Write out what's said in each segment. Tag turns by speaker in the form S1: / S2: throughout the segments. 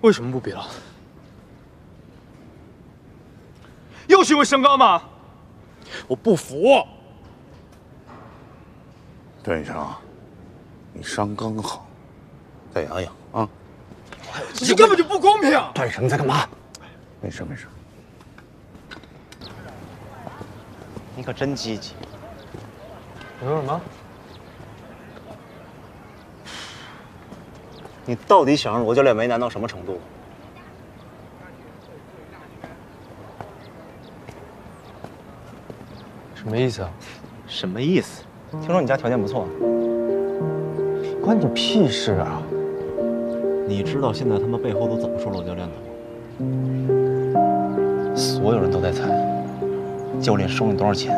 S1: 为什么不比了？又是因为身高吗？
S2: 我不服。
S3: 段医生，你伤刚好，再养养啊。
S1: 这根本就不公平！
S2: 段医生，你在干嘛？
S3: 没事没事。
S2: 你可真积极。
S1: 你说什么？
S2: 你到底想让罗教练为难到什么程度？
S1: 什么意思啊？
S2: 什么意思？听说你家条件不错，
S1: 关你屁事啊！
S2: 你知道现在他们背后都怎么说罗教练的吗？所有人都在猜，教练收你多少钱？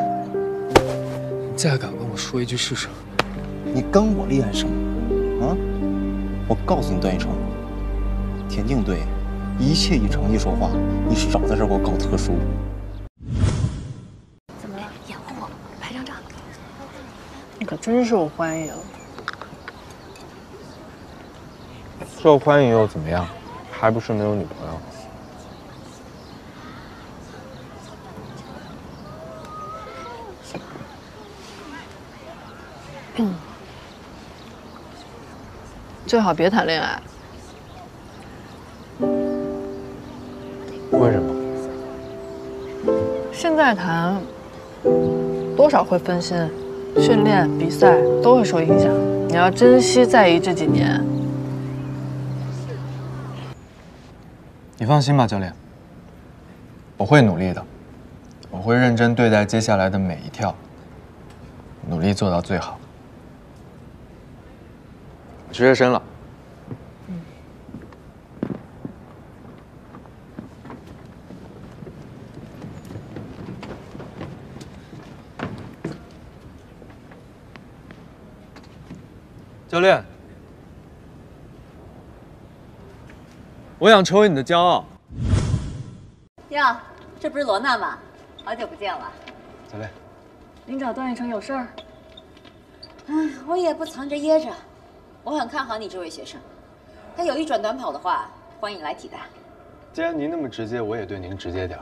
S1: 你再敢跟我说一句试试？
S2: 你跟我厉害什么？啊！我告诉你，段奕成，田径队一切以成绩说话，你少在这给我搞特殊。
S4: 怎么了？掩护我，拍张照。
S5: 你可真受欢迎。
S1: 受欢迎又怎么样？还不是没有女朋友。
S5: 最好别谈恋爱。
S1: 为什么？
S5: 现在谈，多少会分心，训练、比赛都会受影响。你要珍惜在意这几年。
S1: 你放心吧，教练，我会努力的，我会认真对待接下来的每一跳，努力做到最好。我去热身了。教练，我想成为你的骄傲。
S4: 哟，这不是罗娜吗？好久不见了。
S1: 教练，
S5: 您找段奕成有事儿？
S4: 嗯，我也不藏着掖着，我很看好你这位学生。他有意转短跑的话，欢迎来体大。
S1: 既然您那么直接，我也对您直接点。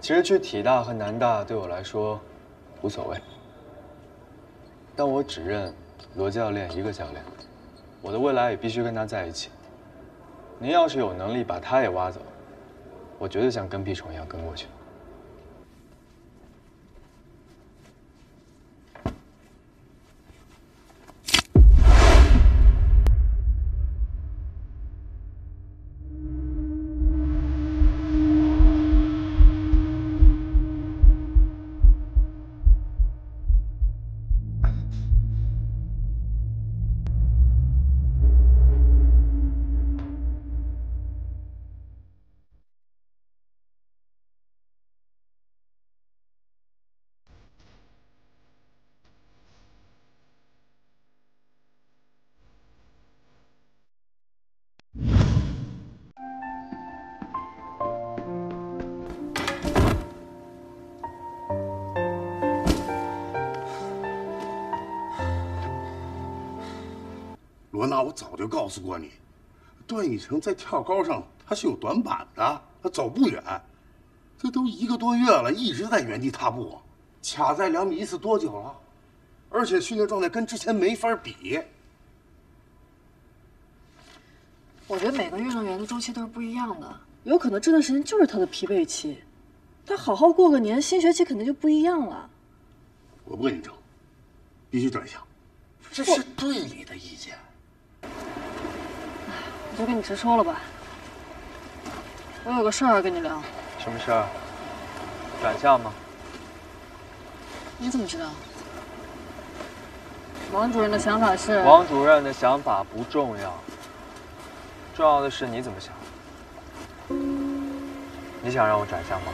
S1: 其实去体大和南大对我来说无所谓，但我只认罗教练一个教练，我的未来也必须跟他在一起。您要是有能力把他也挖走，我绝对像跟屁虫一样跟过去。
S3: 罗娜，我早就告诉过你，段奕成在跳高上他是有短板的，他走不远。这都一个多月了，一直在原地踏步，卡在两米一四多久了？而且训练状态跟之前没法比。
S5: 我觉得每个运动员的周期都是不一样的，有可能这段时间就是他的疲惫期。他好好过个年，新学期肯定就不一样了。
S3: 我不跟你争，必须转向，这是队里的意见。
S5: 我就跟你直说了吧，我有个事儿要跟你聊。
S1: 什么事儿？转校吗？
S5: 你怎么知道？王主任的想法是……
S1: 王主任的想法不重要，重要的是你怎么想。你想让我转校吗？